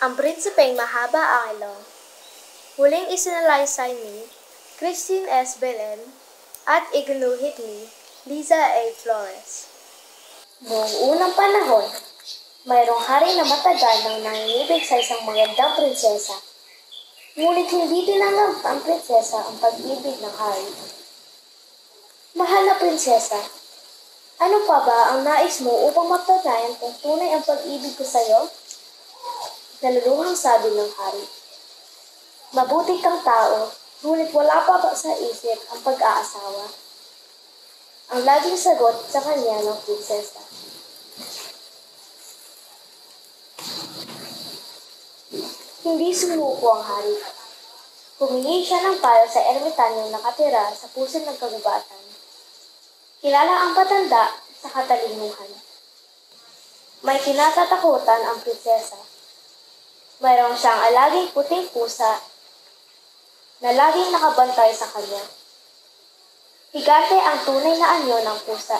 Ang prinsipeng mahaba ang ilong. Huling isinalaysay ni Christine S. Belen at ignuhit ni Liza A. Flores. Noong unang panahon, mayroong hari na matagal nang nanginibig sa isang magandang prinsesa. Ngunit hindi tinanggap ang prinsesa ang pag-ibig ng hari. Mahal na prinsesa, ano pa ba ang nais mo upang mapatunayan kung tunay ang pag-ibig ko sa iyo? Naluluhang sabi ng hari. Mabuti kang tao, ngunit wala pa ba sa isip ang pag-aasawa? Ang laging sagot sa kanya ng prinsesa. Hindi sumuko ang hari. Humingi siya ng payo sa ermitanyong nakatira sa puso ng kagubatan. Kilala ang patanda sa katalinuhan. May kinatatakutan ang prinsesa. Mayroon siyang alaging puting pusa na laging nakabantay sa kanya. Higante ang tunay na anyo ng pusa.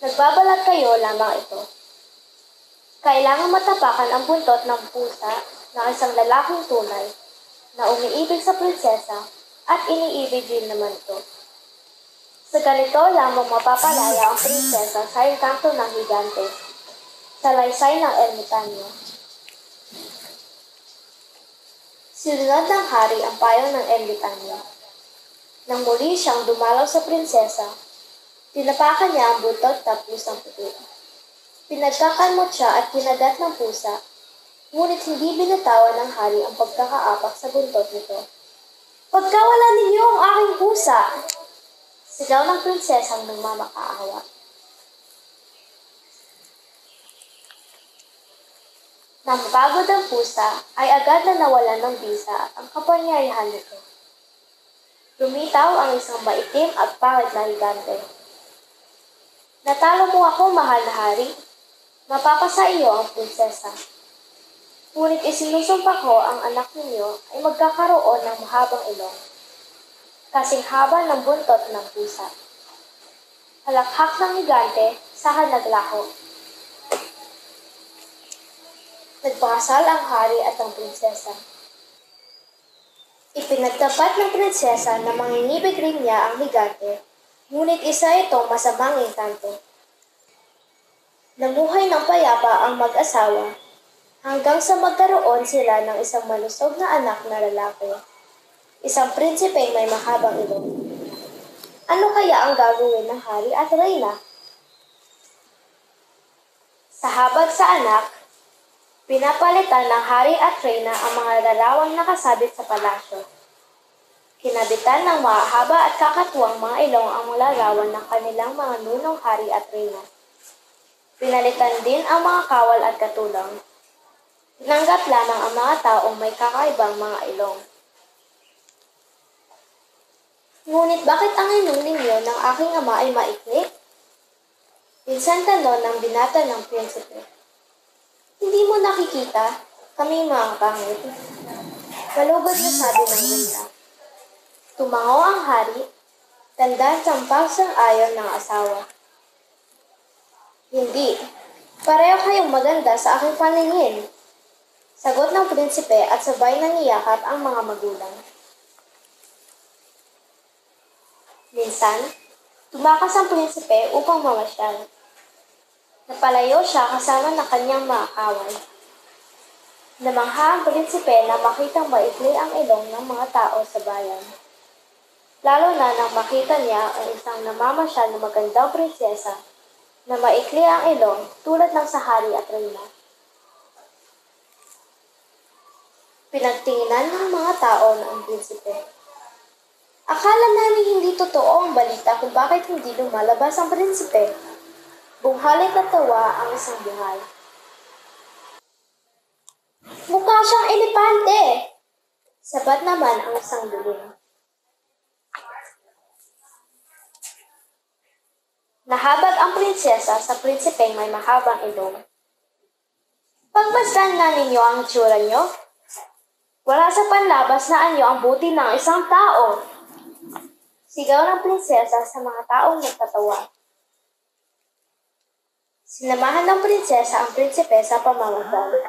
Nagbabalat kayo lamang ito. Kailangan matapakan ang buntot ng pusa ng isang lalaking tunay na umiibig sa prinsesa at iniibig din naman ito. Sa ganito lamang mapapalaya ang prinsesa sa engkanto ng higante sa laysay ng ermitanyo. Sinunod ng hari ang payo ng ermitanyo. Nang muli siyang dumalaw sa prinsesa, tinapakan niya ang buntot tapos ang puti. Pinagkakalmot siya at kinagat ng pusa Ngunit hindi binatawan ng hari ang pagkakaapak sa buntot nito. Pagkawala ninyo ang aking pusa! Sigaw ng prinsesang nagmamakaawa. Nang mapagod ang pusa, ay agad na nawalan ng bisa ang kapangyarihan nito. Lumitaw ang isang maitim at pangit na higante. Natalo mo ako, mahal na hari. Mapapasa iyo ang prinsesa. Ngunit isinusumpa ko ang anak ninyo ay magkakaroon ng mahabang ilong, kasing haba ng buntot ng pusa. Halakhak ng higante sa naglaho. Nagpakasal ang hari at ang prinsesa. Ipinagtapat ng prinsesa na manginibig rin niya ang higante, ngunit isa itong masamang intanto. Namuhay ng payapa ang mag-asawa hanggang sa magkaroon sila ng isang malusog na anak na lalaki. Isang prinsipe may mahabang ilong. Ano kaya ang gagawin ng hari at reyna? Sa habag sa anak, pinapalitan ng hari at reyna ang mga larawang nakasabit sa palasyo. Kinabitan ng mahaba at kakatuwang mga ilong ang larawan ng kanilang mga nunong hari at reyna. Pinalitan din ang mga kawal at katulang Tinanggap lamang ang mga taong may kakaibang mga ilong. Ngunit bakit ang ilong ninyo ng aking ama ay maikli? Minsan tanong ng binata ng prinsipe. Hindi mo nakikita, kami mga pangit. Malugod na sabi ng ganda. Tumango ang hari, tanda sa pagsang ayon ng asawa. Hindi, pareho kayong maganda sa aking paningin. Sagot ng prinsipe at sabay nangiyakap ang mga magulang. Minsan, tumakas ang prinsipe upang mamasyal. Napalayo siya kasama ng kanyang mga kawal. Namangha ang prinsipe na makitang maikli ang ilong ng mga tao sa bayan. Lalo na nang makita niya ang isang namamasyal na magandang prinsesa na maikli ang ilong tulad ng sahari at reyna. Pinagtinginan ng mga tao na ang prinsipe. Akala namin hindi totoo ang balita kung bakit hindi lumalabas ang prinsipe. Bunghalay katawa ang isang buhay. Mukha siyang elepante! Sabat naman ang isang duling. Nahabag ang prinsesa sa prinsipeng may mahabang ilong. Pagmasdan na ninyo ang tsura nyo, wala sa panlabas na anyo ang buti ng isang tao. Sigaw ng prinsesa sa mga taong nagtatawa. Sinamahan ng prinsesa ang prinsipe sa pamamagal.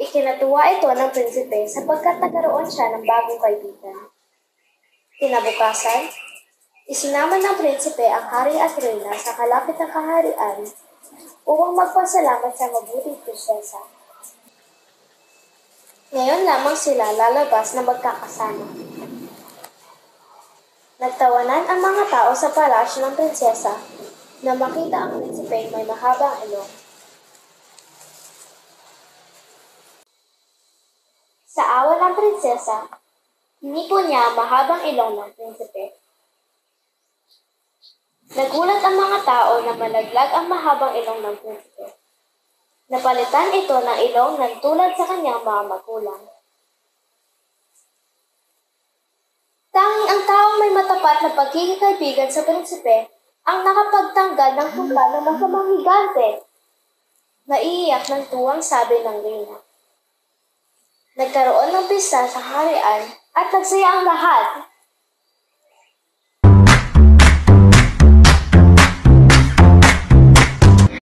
Ikinatuwa ito ng prinsipe sapagkat nagkaroon siya ng bagong kaibigan. Kinabukasan, isinama ng prinsipe ang hari at reyna sa kalapit ng kaharian upang magpasalamat sa mabuting prinsesa. Ngayon lamang sila lalabas na magkakasama. Nagtawanan ang mga tao sa palasyo ng prinsesa na makita ang prinsipe may mahabang ilong. Sa awa ng prinsesa, hinipo niya ang mahabang ilong ng prinsipe. Nagulat ang mga tao na malaglag ang mahabang ilong ng prinsipe. Napalitan ito ng ilong ng tulad sa kanyang mga magulang. Tanging ang taong may matapat na pagkikikaibigan sa prinsipe ang nakapagtanggal ng tumba ng masamang higante. Naiiyak ng tuwang sabi ng reyna. Nagkaroon ng pista sa harian at nagsaya ang lahat